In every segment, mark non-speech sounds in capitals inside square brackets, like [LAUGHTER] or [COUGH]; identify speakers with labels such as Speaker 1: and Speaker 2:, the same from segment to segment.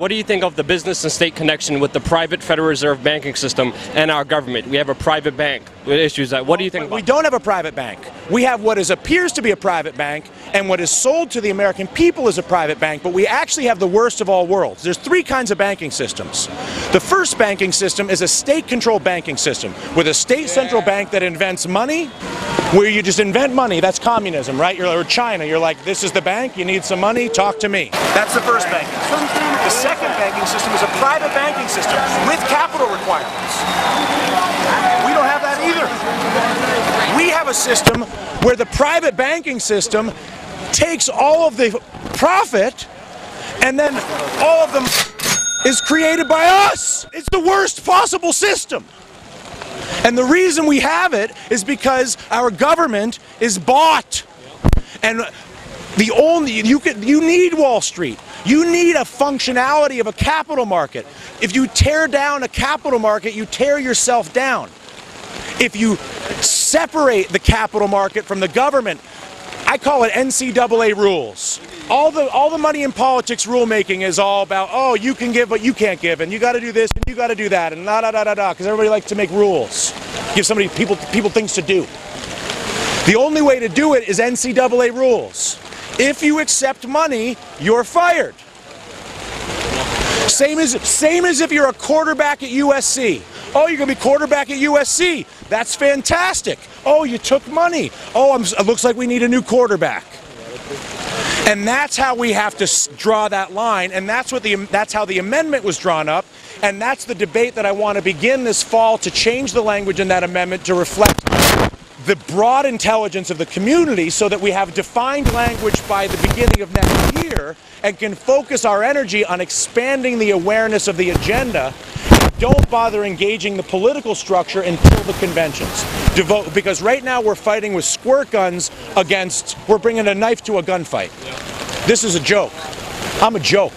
Speaker 1: What do you think of the business and state connection with the private Federal Reserve banking system and our government? We have a private bank with issues that. What do you think?
Speaker 2: We don't have a private bank. We have what is appears to be a private bank, and what is sold to the American people is a private bank. But we actually have the worst of all worlds. There's three kinds of banking systems. The first banking system is a state-controlled banking system with a state central bank that invents money, where you just invent money. That's communism, right? You're or China. You're like, this is the bank. You need some money. Talk to me. That's the first bank. system. The second banking system is a private banking system with capital requirements. We don't have that either. We have a system where the private banking system takes all of the profit and then all of them is created by us. It's the worst possible system. And the reason we have it is because our government is bought. And the only you you need Wall Street. You need a functionality of a capital market. If you tear down a capital market, you tear yourself down. If you separate the capital market from the government, I call it NCAA rules. All the all the money in politics rulemaking is all about oh you can give but you can't give and you got to do this and you got to do that and da da da da da because everybody likes to make rules, give somebody people people things to do. The only way to do it is NCAA rules. If you accept money, you're fired. Same as same as if you're a quarterback at USC. Oh, you're going to be quarterback at USC. That's fantastic. Oh, you took money. Oh, I'm, it looks like we need a new quarterback. And that's how we have to draw that line, and that's what the that's how the amendment was drawn up, and that's the debate that I want to begin this fall to change the language in that amendment to reflect the broad intelligence of the community so that we have defined language by the beginning of next year and can focus our energy on expanding the awareness of the agenda don't bother engaging the political structure until the conventions. Devote because right now we're fighting with squirt guns against we're bringing a knife to a gunfight. This is a joke. I'm a joke.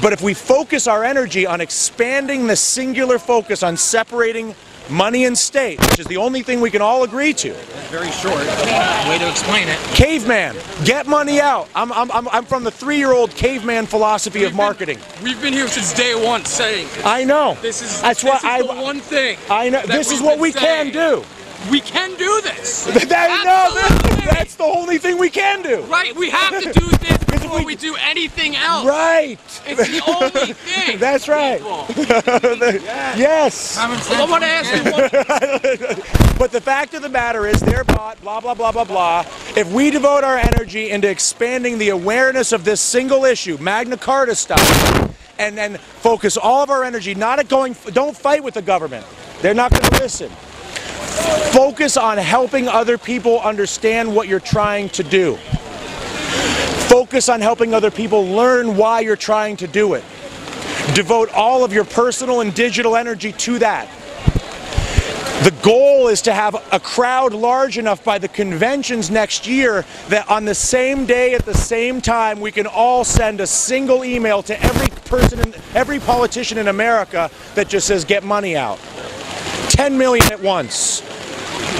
Speaker 2: But if we focus our energy on expanding the singular focus on separating money and state, which is the only thing we can all agree to.
Speaker 3: Very short way to explain it.
Speaker 2: Caveman, get money out. I'm, I'm, I'm, I'm from the three-year-old caveman philosophy
Speaker 3: we've
Speaker 2: of marketing.
Speaker 3: Been, we've been here since day one saying.
Speaker 2: I know.
Speaker 3: This is
Speaker 2: that's
Speaker 3: this
Speaker 2: what
Speaker 3: is
Speaker 2: I.
Speaker 3: the one thing.
Speaker 2: I know. This is what we
Speaker 3: saying.
Speaker 2: can do.
Speaker 3: We can do this. [LAUGHS]
Speaker 2: that, no, that's the only thing we can do.
Speaker 3: Right. We have to do this before we, do anything else.
Speaker 2: Right.
Speaker 3: It's the only [LAUGHS] thing.
Speaker 2: That's right. [LAUGHS] yes.
Speaker 3: I want to ask you one. [LAUGHS]
Speaker 2: but the fact of the matter is, they're bought. Blah blah blah blah blah. If we devote our energy into expanding the awareness of this single issue, Magna Carta style, and then focus all of our energy not at going. Don't fight with the government. They're not going to listen. Focus on helping other people understand what you're trying to do. Focus on helping other people learn why you're trying to do it. Devote all of your personal and digital energy to that. The goal is to have a crowd large enough by the conventions next year that on the same day at the same time we can all send a single email to every person, in, every politician in America that just says get money out. 10 million at once.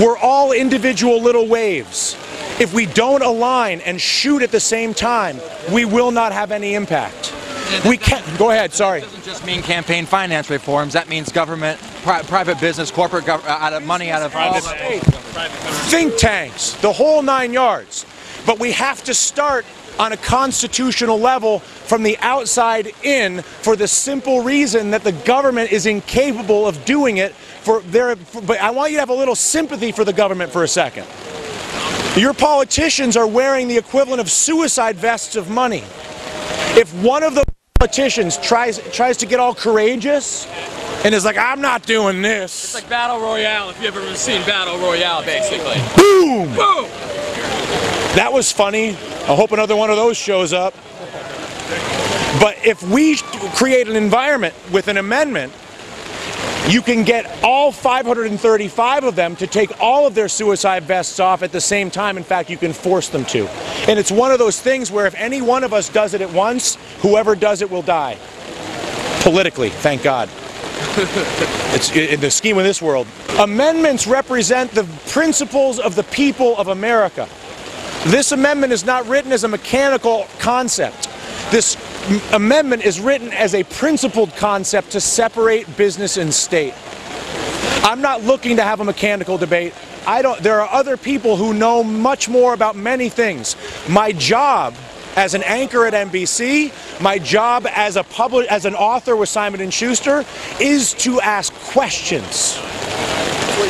Speaker 2: We're all individual little waves. If we don't align and shoot at the same time, we will not have any impact. We can't. go ahead. Sorry.
Speaker 4: It doesn't just mean campaign finance reforms. That means government, pri private business, corporate gov- uh, out of money out of
Speaker 2: private think tanks, the whole nine yards. But we have to start on a constitutional level from the outside in for the simple reason that the government is incapable of doing it for their for, but I want you to have a little sympathy for the government for a second. Your politicians are wearing the equivalent of suicide vests of money. If one of the politicians tries tries to get all courageous and is like, I'm not doing this.
Speaker 3: It's like Battle Royale, if you've ever seen Battle Royale, basically.
Speaker 2: Boom!
Speaker 3: Boom!
Speaker 2: That was funny. I hope another one of those shows up. But if we create an environment with an amendment, you can get all 535 of them to take all of their suicide vests off at the same time. In fact, you can force them to. And it's one of those things where if any one of us does it at once, whoever does it will die. Politically, thank God. [LAUGHS] it's in the scheme of this world. Amendments represent the principles of the people of America. This amendment is not written as a mechanical concept. This amendment is written as a principled concept to separate business and state. I'm not looking to have a mechanical debate. I don't there are other people who know much more about many things. My job as an anchor at NBC, my job as a public as an author with Simon and Schuster is to ask questions.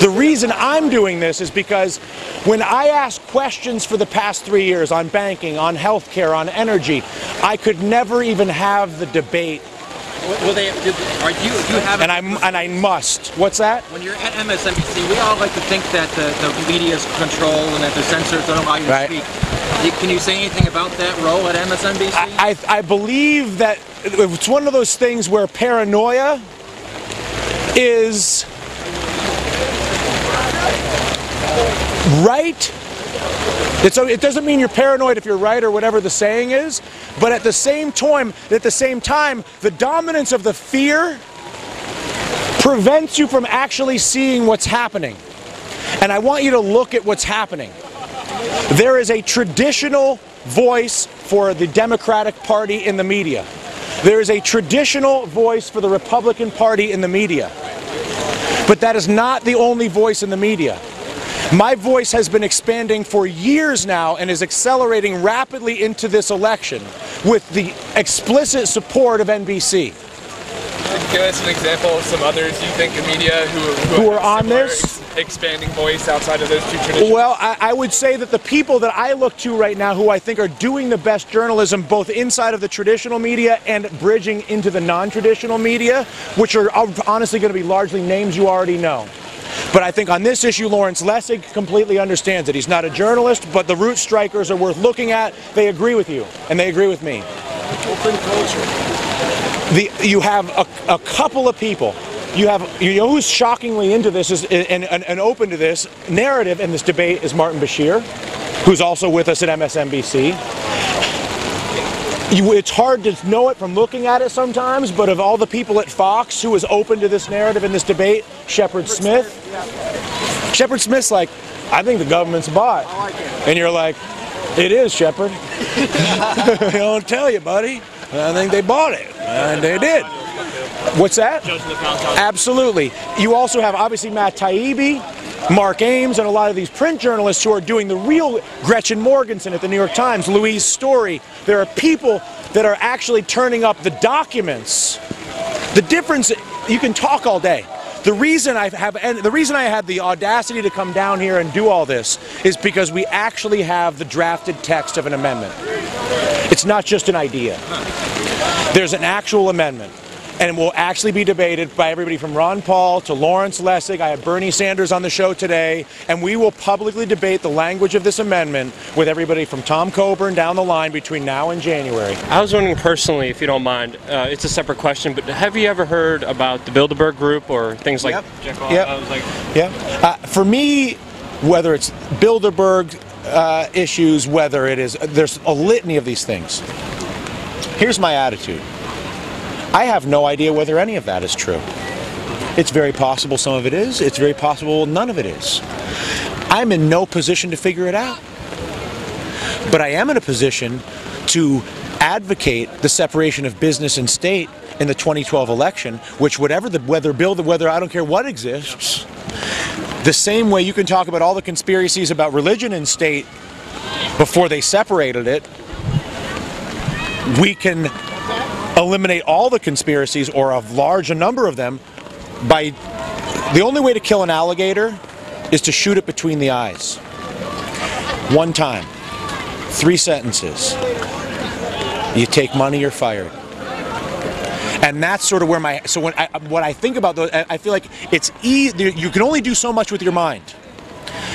Speaker 2: The reason I'm doing this is because when I asked questions for the past three years on banking, on healthcare, on energy, I could never even have the debate,
Speaker 4: Will they? Did, are you? You have?
Speaker 2: and I and I must. What's that?
Speaker 4: When you're at MSNBC, we all like to think that the, the media's control and that the censors don't allow you
Speaker 2: Right.
Speaker 4: to speak. Can you say anything about that role at MSNBC?
Speaker 2: I, I believe that it's one of those things where paranoia is right. It's, it doesn't mean you're paranoid if you're right or whatever the saying is, but at the same time, at the same time, the dominance of the fear prevents you from actually seeing what's happening. And I want you to look at what's happening. There is a traditional voice for the Democratic Party in the media. There is a traditional voice for the Republican Party in the media. But that is not the only voice in the media. My voice has been expanding for years now and is accelerating rapidly into this election with the explicit support of NBC.
Speaker 5: Give us an example of some others you think in media who,
Speaker 2: Who
Speaker 5: have
Speaker 2: are on this?
Speaker 5: ex- expanding voice outside of those two traditions.
Speaker 2: Well, I, I would say that the people that I look to right now who I think are doing the best journalism, both inside of the traditional media and bridging into the non traditional media, which are honestly going to be largely names you already know. But I think on this issue, Lawrence Lessig completely understands it. He's not a journalist, but the Rootstrikers are worth looking at. They agree with you, and they agree with me. The, you have a, a couple of people. You have you know who's shockingly into this is and, and, and open to this narrative in this debate is Martin Bashir, who's also with us at MSNBC. You, it's hard to know it from looking at it sometimes, but of all the people at Fox who is open to this narrative in this debate, Shepard Smith. Shepard Smith's like, I think the government's bought. And you're like, it is, Shepard. [LAUGHS] I don't tell you, buddy. I think they bought it. And they did. What's that? Absolutely. You also have obviously Matt Taibbi, Mark Ames, and a lot of these print journalists who are doing the real Gretchen Morgenson at the New York Times, Louise Story. There are people that are actually turning up the documents. The difference, you can talk all day. The reason I have, and the reason I had the audacity to come down here and do all this is because we actually have the drafted text of an amendment. It's not just an idea. There's an actual amendment. And it will actually be debated by everybody from Ron Paul to Lawrence Lessig. I have Bernie Sanders on the show today, and we will publicly debate the language of this amendment with everybody from Tom Coburn down the line between now and January.
Speaker 1: I was wondering personally, if you don't mind, uh, it's a separate question, but have you ever heard about the Bilderberg Group or things like?
Speaker 2: Yep.
Speaker 1: Jekyll?
Speaker 2: Yep.
Speaker 1: I was like,
Speaker 2: Yeah. Uh, for me, whether it's Bilderberg uh, issues, whether it is, there's a litany of these things. Here's my attitude I have no idea whether any of that is true. It's very possible some of it is, it's very possible none of it is. I'm in no position to figure it out. But I am in a position to advocate the separation of business and state in the 2012 election, which whatever the whether bill, the whether I don't care what exists, the same way you can talk about all the conspiracies about religion and state before they separated it, we can eliminate all the conspiracies or a large number of them by the only way to kill an alligator is to shoot it between the eyes. One time. Three sentences. You take money, you're fired. And that's sort of where my so when I, what I think about those, I feel like it's easy. You can only do so much with your mind,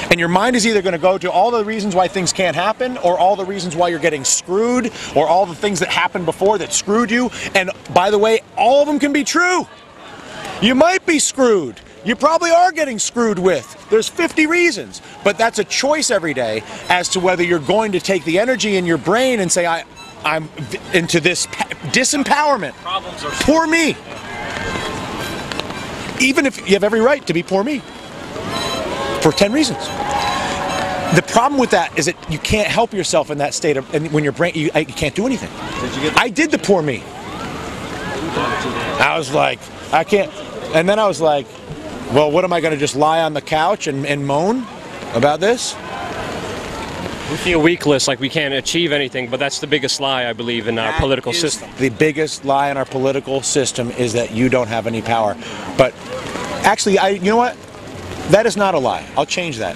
Speaker 2: and your mind is either going to go to all the reasons why things can't happen, or all the reasons why you're getting screwed, or all the things that happened before that screwed you. And by the way, all of them can be true. You might be screwed. You probably are getting screwed with. There's 50 reasons, but that's a choice every day as to whether you're going to take the energy in your brain and say, I, I'm into this disempowerment.
Speaker 4: Problems are
Speaker 2: Poor me. Even if you have every right to be poor me for 10 reasons. The problem with that is that you can't help yourself in that state of, and when your brain, you, I- you can't do anything.
Speaker 6: Did you get the
Speaker 2: I did the poor me. I was like, I can't. And then I was like, well, what am I going to just lie on the couch and, and moan about this?
Speaker 1: We feel weakless, like we can't achieve anything, but that's the biggest lie I believe in our
Speaker 2: That
Speaker 1: political system.
Speaker 2: The biggest lie in our political system is that you don't have any power. But actually, I, you know what? That is not a lie. I'll change that.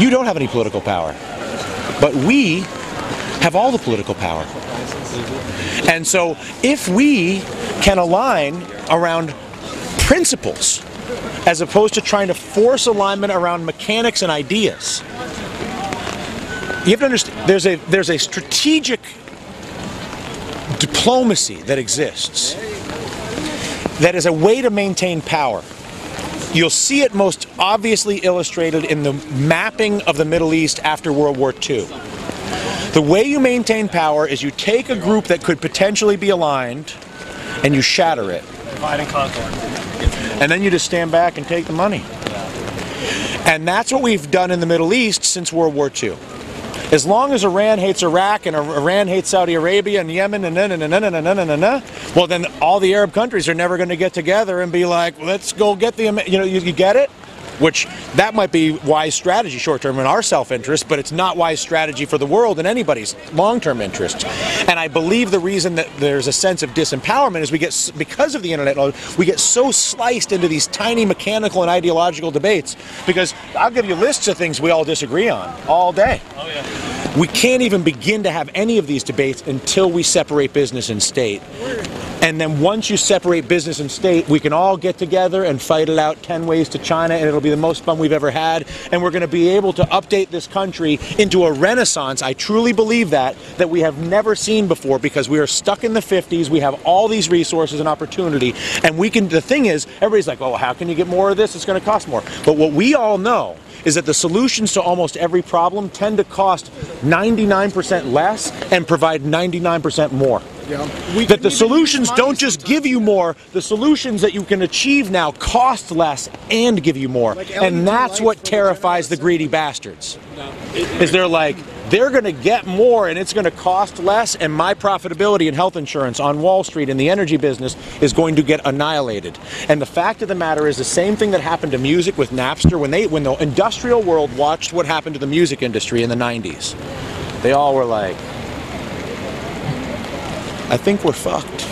Speaker 2: You don't have any political power. But we have all the political power. And so if we can align around principles as opposed to trying to force alignment around mechanics and ideas, you have to understand there's a there's a strategic diplomacy that exists that is a way to maintain power. You'll see it most obviously illustrated in the mapping of the Middle East after World War II. The way you maintain power is you take a group that could potentially be aligned and you shatter it. And then you just stand back and take the money. And that's what we've done in the Middle East since World War II. As long as Iran hates Iraq and Iran hates Saudi Arabia and Yemen and then and then and then and then, well, then all the Arab countries are never going to get together and be like, let's go get the, you know, you, you get it? Which that might be wise strategy short term in our self interest, but it's not wise strategy for the world in anybody's long term interest. And I believe the reason that there's a sense of disempowerment is we get because of the internet, we get so sliced into these tiny mechanical and ideological debates. Because I'll give you lists of things we all disagree on all day. Oh, we can't even begin to have any of these debates until we separate business and state. And then once you separate business and state, we can all get together and fight it out 10 ways to China, and it'll be the most fun we've ever had. And we're going to be able to update this country into a renaissance. I truly believe that, that we have never seen before because we are stuck in the 50s. We have all these resources and opportunity. And we can, the thing is, everybody's like, oh, how can you get more of this? It's going to cost more. But what we all know is that the solutions to almost every problem tend to cost 99% less and provide 99% more. That the solutions don't just give you more, the solutions that you can achieve now cost less and give you more. and that's what terrifies the greedy bastards. Is they're like, they're going to get more and it's going to cost less, and my profitability in health insurance on Wall Street in the energy business is going to get annihilated. And the fact of the matter is the same thing that happened to music with Napster when they when the industrial world watched what happened to the music industry in the 90s. They all were like, I think we're fucked.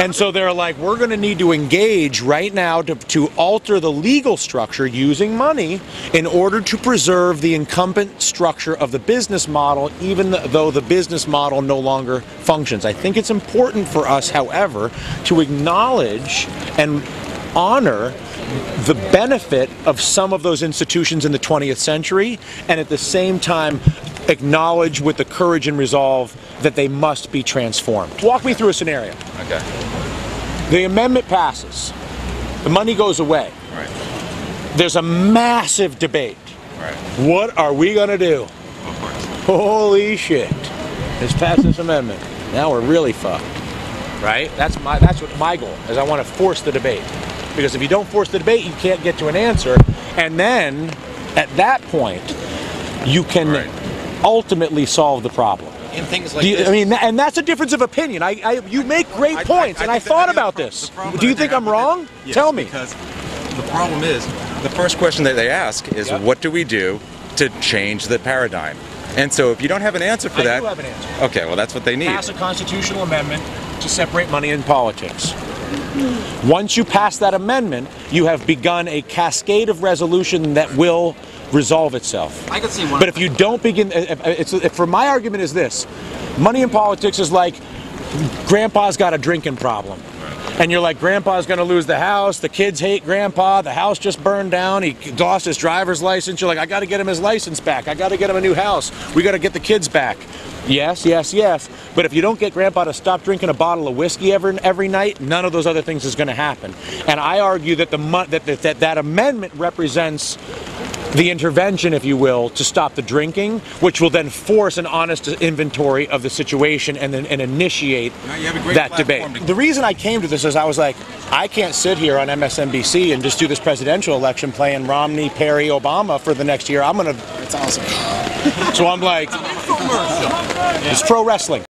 Speaker 2: And so they're like, we're going to need to engage right now to, to alter the legal structure using money in order to preserve the incumbent structure of the business model, even though the business model no longer functions. I think it's important for us, however, to acknowledge and honor the benefit of some of those institutions in the 20th century and at the same time acknowledge with the courage and resolve that they must be transformed. Walk me through a scenario.
Speaker 6: Okay.
Speaker 2: The amendment passes. The money goes away.
Speaker 6: Right.
Speaker 2: There's a massive debate.
Speaker 6: Right.
Speaker 2: What are we going to do?
Speaker 6: Of course.
Speaker 2: Holy shit. Let's pass this amendment. Now we're really fucked. Right? That's my that's what my goal is I want to force the debate. Because if you don't force the debate, you can't get to an answer. And then at that point, you can
Speaker 6: Right.
Speaker 2: Ultimately solve the problem.
Speaker 6: In things like
Speaker 2: you,
Speaker 6: this.
Speaker 2: I mean, and that's a difference of opinion. I, I you make great
Speaker 6: I-
Speaker 2: points,
Speaker 6: I-
Speaker 2: and
Speaker 6: I
Speaker 2: I
Speaker 6: think that-
Speaker 2: thought
Speaker 6: I think the
Speaker 2: about
Speaker 6: pro-
Speaker 2: this. Do you think I'm wrong?
Speaker 6: Yes,
Speaker 2: Tell me.
Speaker 6: Because the problem is, the first question that they ask is,
Speaker 2: Yep.
Speaker 6: what do we do to change the paradigm? And so if you don't have an answer for
Speaker 2: I
Speaker 6: that,
Speaker 2: do have an answer.
Speaker 6: okay, well that's what they need.
Speaker 2: Pass a constitutional amendment to separate money and politics. Once you pass that amendment, you have begun a cascade of resolution that will resolve itself.
Speaker 4: I could see one.
Speaker 2: But if you don't begin, if, if, for my argument is this: money in politics is like grandpa's got a drinking problem. And you're like, Grandpa's gonna lose the house. The kids hate Grandpa. The house just burned down. He lost his driver's license. You're like, I gotta get him his license back. I gotta get him a new house. We gotta get the kids back. Yes, yes, yes. But if you don't get Grandpa to stop drinking a bottle of whiskey every every night, none of those other things is going to happen. And I argue that the that that that amendment represents the intervention, if you will, to stop the drinking, which will then force an honest inventory of the situation and then and initiate
Speaker 6: Now you have a great
Speaker 2: that debate.
Speaker 6: to-
Speaker 2: The reason I came to this is I was like, I can't sit here on MSNBC and just do this presidential election playing Romney, Perry, Obama for the next year. I'm gonna. That's awesome. so I'm like, it's pro wrestling.